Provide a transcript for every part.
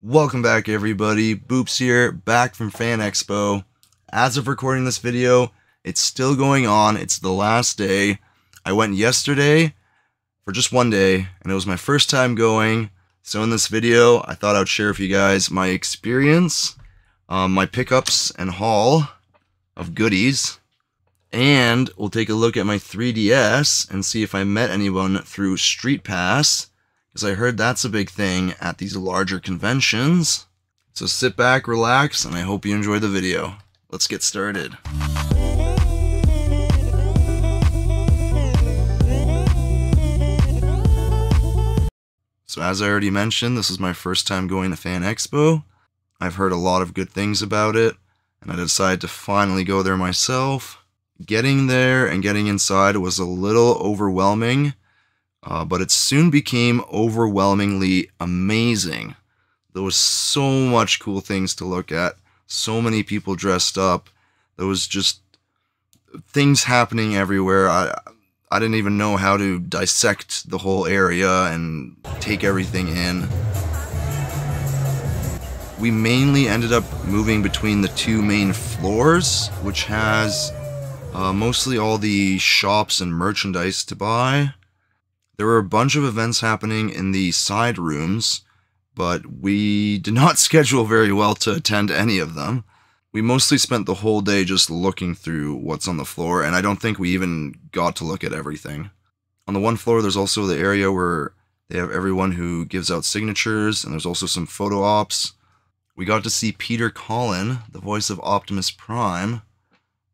Welcome back everybody, Boops here, back from Fan Expo. As of recording this video, it's still going on, it's the last day. I went yesterday for just one day, and it was my first time going. So in this video, I thought I'd share with you guys my experience, um, my pickups and haul of goodies, and we'll take a look at my 3DS and see if I met anyone through Street Pass because I heard that's a big thing at these larger conventions. So sit back, relax, and I hope you enjoy the video. Let's get started. So as I already mentioned, this is my first time going to Fan Expo. I've heard a lot of good things about it, and I decided to finally go there myself. Getting there and getting inside was a little overwhelming uh, but it soon became overwhelmingly amazing. There was so much cool things to look at, so many people dressed up. There was just things happening everywhere. I I didn't even know how to dissect the whole area and take everything in. We mainly ended up moving between the two main floors, which has uh, mostly all the shops and merchandise to buy. There were a bunch of events happening in the side rooms, but we did not schedule very well to attend any of them. We mostly spent the whole day just looking through what's on the floor, and I don't think we even got to look at everything. On the one floor, there's also the area where they have everyone who gives out signatures, and there's also some photo ops. We got to see Peter Cullen, the voice of Optimus Prime,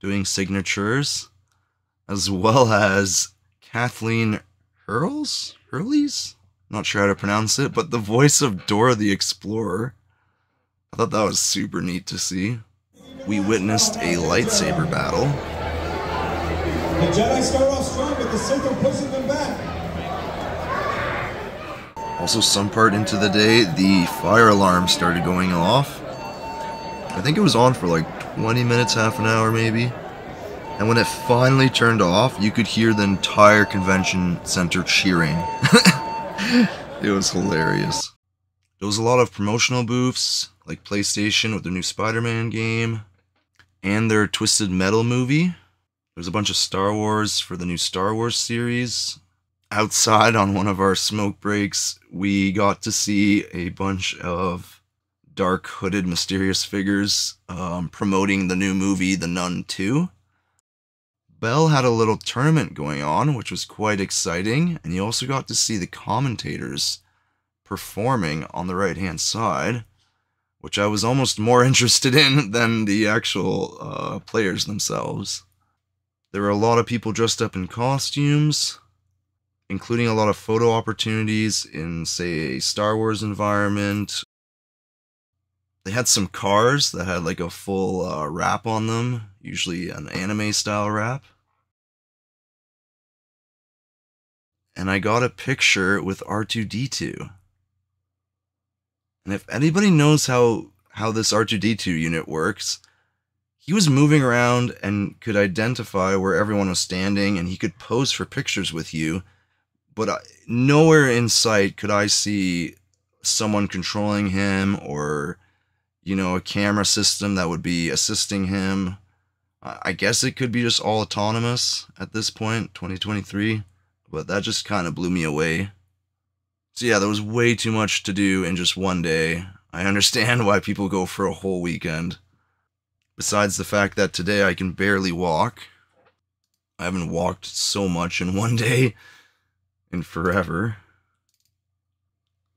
doing signatures, as well as Kathleen Hurls? Hurleys? Not sure how to pronounce it, but the voice of Dora the Explorer. I thought that was super neat to see. We witnessed a lightsaber battle. The Jedi start off strong, but the Sith are pushing them back. Also, some part into the day, the fire alarm started going off. I think it was on for like 20 minutes, half an hour maybe. And when it finally turned off, you could hear the entire convention center cheering. it was hilarious. There was a lot of promotional booths, like PlayStation with their new Spider-Man game, and their Twisted Metal movie. There was a bunch of Star Wars for the new Star Wars series. Outside on one of our smoke breaks, we got to see a bunch of dark hooded mysterious figures um, promoting the new movie The Nun 2. Bell had a little tournament going on, which was quite exciting, and you also got to see the commentators performing on the right hand side, which I was almost more interested in than the actual uh, players themselves. There were a lot of people dressed up in costumes, including a lot of photo opportunities in, say, a Star Wars environment. They had some cars that had like a full uh, wrap on them, usually an anime style wrap. And I got a picture with R2D2. And if anybody knows how how this R2D2 unit works, he was moving around and could identify where everyone was standing and he could pose for pictures with you, but I, nowhere in sight could I see someone controlling him or you know a camera system that would be assisting him. I guess it could be just all autonomous at this point, 2023 but that just kind of blew me away. So yeah, there was way too much to do in just one day. I understand why people go for a whole weekend. Besides the fact that today I can barely walk. I haven't walked so much in one day in forever.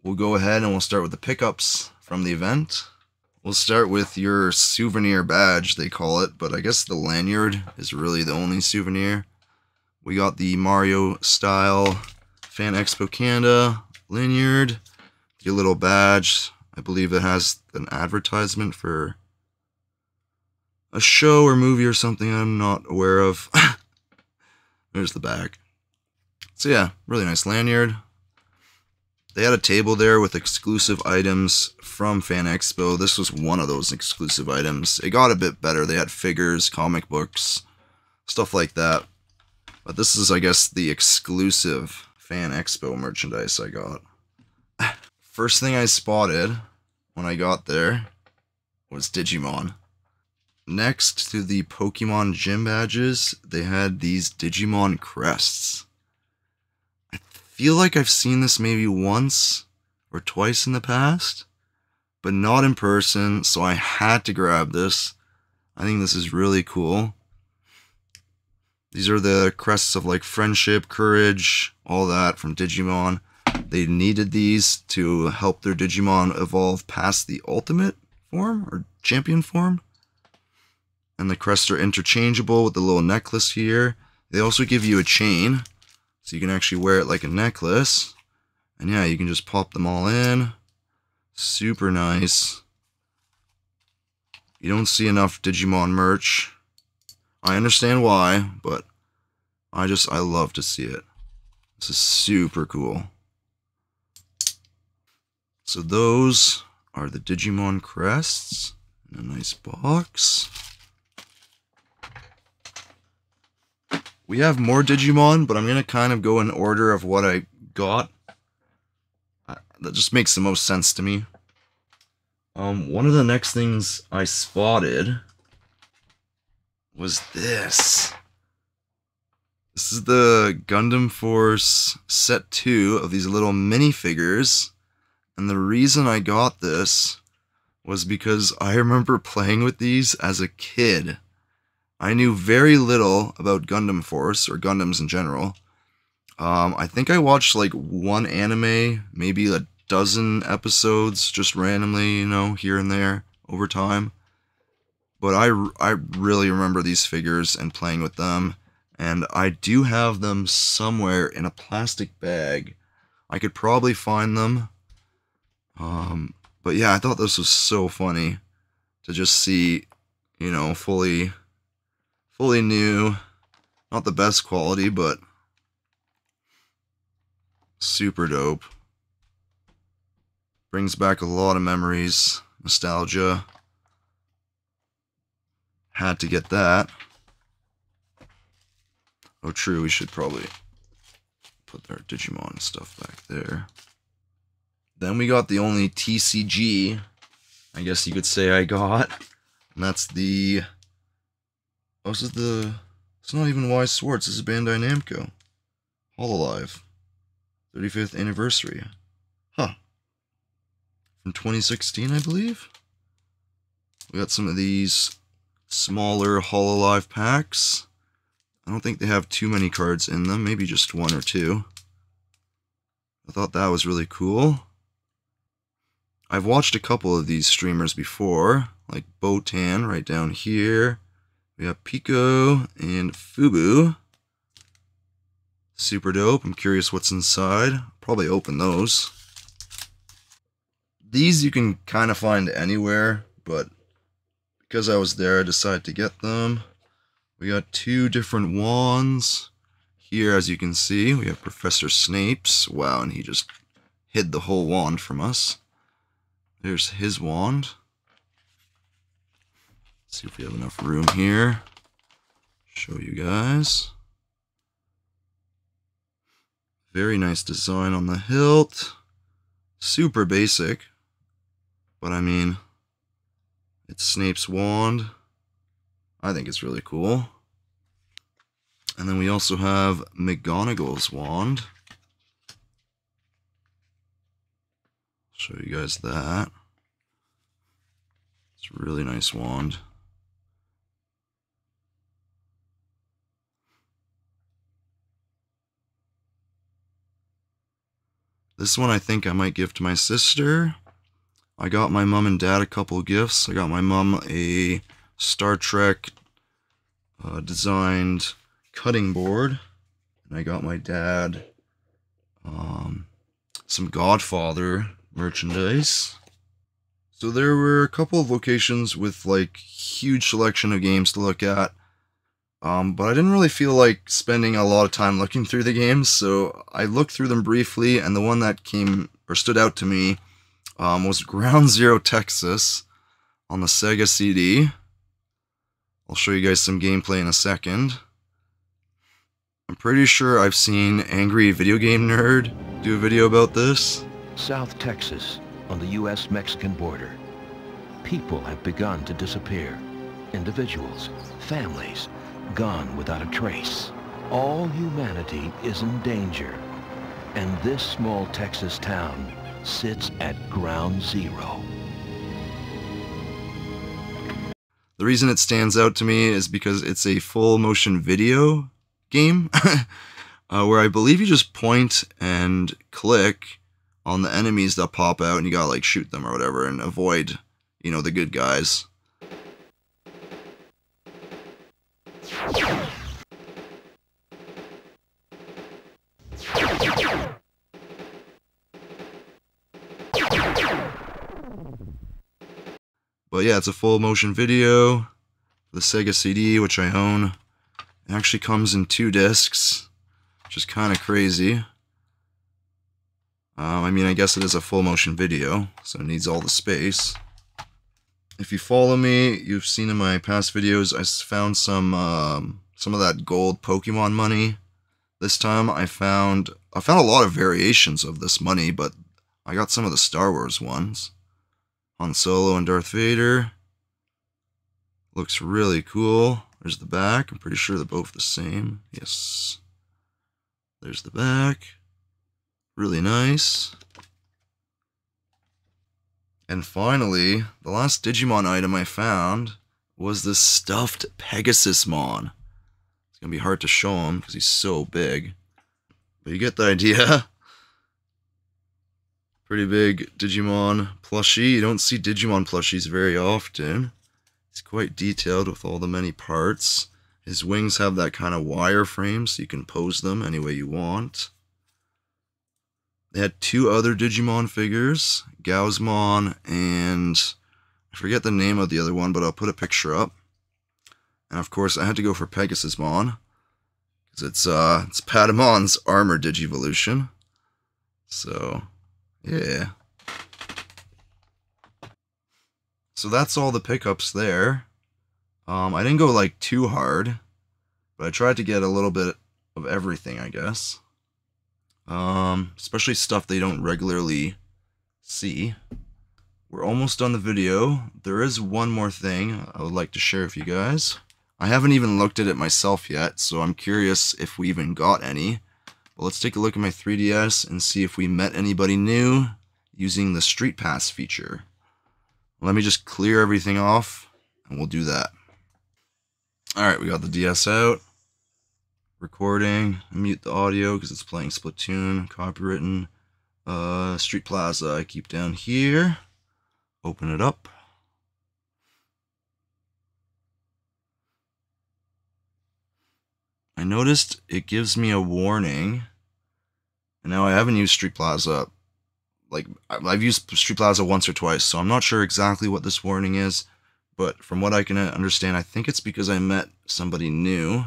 We'll go ahead and we'll start with the pickups from the event. We'll start with your souvenir badge, they call it, but I guess the lanyard is really the only souvenir. We got the Mario style Fan Expo Canada lanyard, the little badge. I believe it has an advertisement for a show or movie or something I'm not aware of. There's the back. So yeah, really nice lanyard. They had a table there with exclusive items from Fan Expo. This was one of those exclusive items. It got a bit better. They had figures, comic books, stuff like that. But this is, I guess, the exclusive Fan Expo merchandise I got. First thing I spotted when I got there was Digimon. Next to the Pokemon gym badges, they had these Digimon crests. I feel like I've seen this maybe once or twice in the past, but not in person, so I had to grab this. I think this is really cool. These are the crests of like friendship, courage, all that from Digimon. They needed these to help their Digimon evolve past the ultimate form or champion form. And the crests are interchangeable with the little necklace here. They also give you a chain, so you can actually wear it like a necklace. And yeah, you can just pop them all in. Super nice. You don't see enough Digimon merch. I understand why, but I just, I love to see it. This is super cool. So those are the Digimon crests in a nice box. We have more Digimon, but I'm going to kind of go in order of what I got. That just makes the most sense to me. Um, one of the next things I spotted was this. This is the Gundam Force set 2 of these little minifigures. And the reason I got this was because I remember playing with these as a kid. I knew very little about Gundam Force, or Gundams in general. Um, I think I watched like one anime, maybe a dozen episodes, just randomly, you know, here and there over time. But I, I really remember these figures and playing with them. And I do have them somewhere in a plastic bag. I could probably find them. Um, but yeah, I thought this was so funny to just see, you know, fully, fully new. Not the best quality, but super dope. Brings back a lot of memories, nostalgia. Had to get that. Oh, true, we should probably put our Digimon stuff back there. Then we got the only TCG, I guess you could say I got. And that's the... Oh, this is the... It's not even Weiss Schwarz, this is Bandai Namco. Hololive. 35th anniversary. Huh. From 2016, I believe? We got some of these smaller Hololive packs. I don't think they have too many cards in them, maybe just one or two. I thought that was really cool. I've watched a couple of these streamers before, like Botan right down here. We have Pico and Fubu. Super dope. I'm curious what's inside. Probably open those. These you can kind of find anywhere, but because I was there, I decided to get them. We got two different wands. Here, as you can see, we have Professor Snape's. Wow, and he just hid the whole wand from us. There's his wand. Let's see if we have enough room here. Show you guys. Very nice design on the hilt. Super basic. But I mean, it's Snape's wand. I think it's really cool. And then we also have McGonagall's wand. Show you guys that. It's a really nice wand. This one I think I might give to my sister. I got my mom and dad a couple gifts. I got my mom a Star Trek uh, designed cutting board. And I got my dad um, some Godfather merchandise. So there were a couple of locations with like huge selection of games to look at. Um, but I didn't really feel like spending a lot of time looking through the games, so I looked through them briefly, and the one that came or stood out to me um, was Ground Zero Texas on the Sega CD. I'll show you guys some gameplay in a second. I'm pretty sure I've seen Angry Video Game Nerd do a video about this. South Texas, on the U.S.-Mexican border. People have begun to disappear. Individuals, families, gone without a trace. All humanity is in danger. And this small Texas town sits at ground zero. The reason it stands out to me is because it's a full motion video game uh, where I believe you just point and click on the enemies that pop out and you gotta like shoot them or whatever and avoid, you know, the good guys. But yeah, it's a full motion video. The Sega CD, which I own. It actually comes in two discs, which is kind of crazy. Um, I mean, I guess it is a full motion video, so it needs all the space. If you follow me, you've seen in my past videos, I found some um, some of that gold Pokemon money. This time I found I found a lot of variations of this money, but I got some of the Star Wars ones. Han Solo and Darth Vader. Looks really cool. There's the back. I'm pretty sure they're both the same. Yes. There's the back. Really nice. And finally, the last Digimon item I found was this stuffed Pegasusmon. It's going to be hard to show him because he's so big. But you get the idea. Pretty big Digimon plushie. You don't see Digimon plushies very often. It's quite detailed with all the many parts. His wings have that kind of wireframe so you can pose them any way you want. They had two other Digimon figures, Gaosmon and I forget the name of the other one, but I'll put a picture up. And of course, I had to go for Pegasusmon because it's uh it's Patamon's armor Digivolution. So yeah. So that's all the pickups there. Um, I didn't go like too hard, but I tried to get a little bit of everything, I guess. Um, especially stuff they don't regularly see. We're almost done the video. There is one more thing I would like to share with you guys. I haven't even looked at it myself yet, so I'm curious if we even got any. But let's take a look at my 3DS and see if we met anybody new using the Street Pass feature. Let me just clear everything off, and we'll do that. Alright, we got the DS out. Recording. Mute the audio because it's playing Splatoon. Copywritten. Uh, Street Plaza, I keep down here. Open it up. Noticed it gives me a warning. And now I haven't used Street Plaza. Like, I've used Street Plaza once or twice, so I'm not sure exactly what this warning is. But from what I can understand, I think it's because I met somebody new.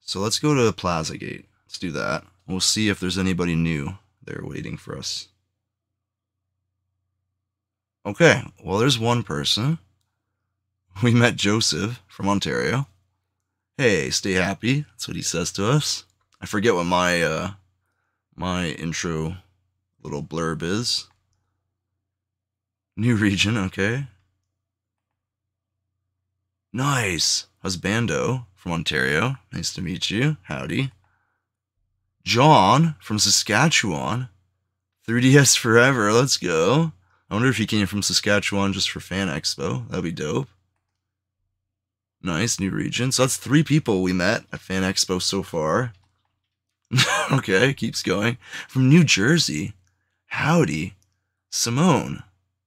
So let's go to Plaza Gate. Let's do that. We'll see if there's anybody new there waiting for us. Okay, well, there's one person. We met Joseph from Ontario hey, stay happy. That's what he says to us. I forget what my uh my intro little blurb is. New region, okay. Nice. Husbando from Ontario. Nice to meet you. Howdy. John from Saskatchewan. 3DS forever. Let's go. I wonder if he came from Saskatchewan just for Fan Expo. That'd be dope. Nice, new region. So that's three people we met at Fan Expo so far. okay, keeps going. From New Jersey. Howdy. Simone.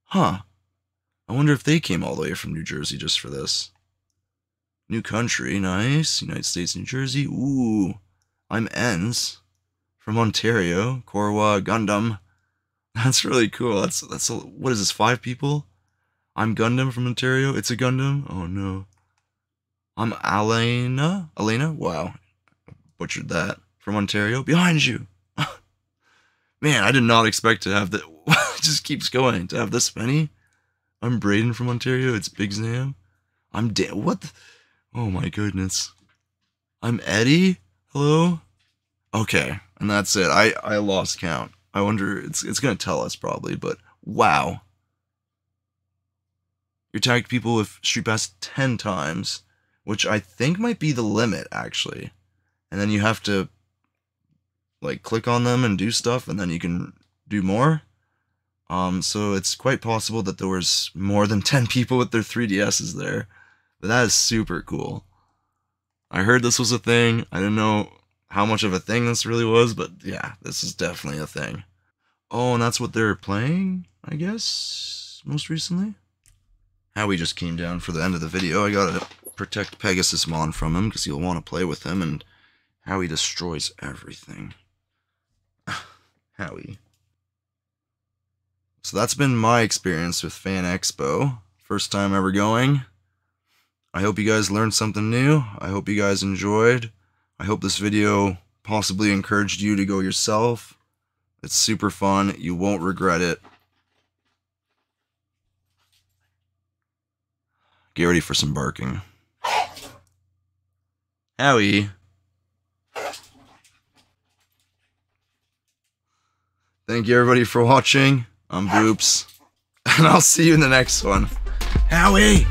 Huh. I wonder if they came all the way from New Jersey just for this. New country, nice. United States, New Jersey. Ooh. I'm Enz. From Ontario. Korwa, Gundam. That's really cool. That's that's a, what is this? Five people? I'm Gundam from Ontario. It's a Gundam. Oh no. I'm Elena. Elena? Wow. Butchered that. From Ontario. Behind you. Man, I did not expect to have that. just keeps going. To have this many. I'm Braden from Ontario. It's Big Sam. I'm Dan. What? The? Oh my goodness. I'm Eddie. Hello. Okay, and that's it. I I lost count. I wonder. It's it's gonna tell us probably, but Wow. You're tagged people with Street Pass 10 times, which I think might be the limit, actually. And then you have to, like, click on them and do stuff, and then you can do more. Um, so it's quite possible that there was more than 10 people with their 3DSs there. But that is super cool. I heard this was a thing. I didn't know how much of a thing this really was, but yeah, this is definitely a thing. Oh, and that's what they're playing, I guess, most recently. Howie just came down for the end of the video. I gotta protect Pegasusmon from him because he'll want to play with him, and Howie destroys everything. Howie. So that's been my experience with Fan Expo. First time ever going. I hope you guys learned something new. I hope you guys enjoyed. I hope this video possibly encouraged you to go yourself. It's super fun. You won't regret it. Get ready for some barking. Howie. Thank you everybody for watching. I'm Boops. And I'll see you in the next one. Howie!